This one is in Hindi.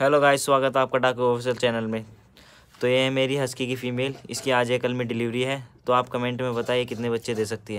हेलो गाइस, स्वागत है आपका डाक ऑफिशियल चैनल में। तो ये है मेरी हस्की की फ़ीमेल, इसकी आज या कल में डिलीवरी है। तो आप कमेंट में बताइए कितने बच्चे दे सकती है।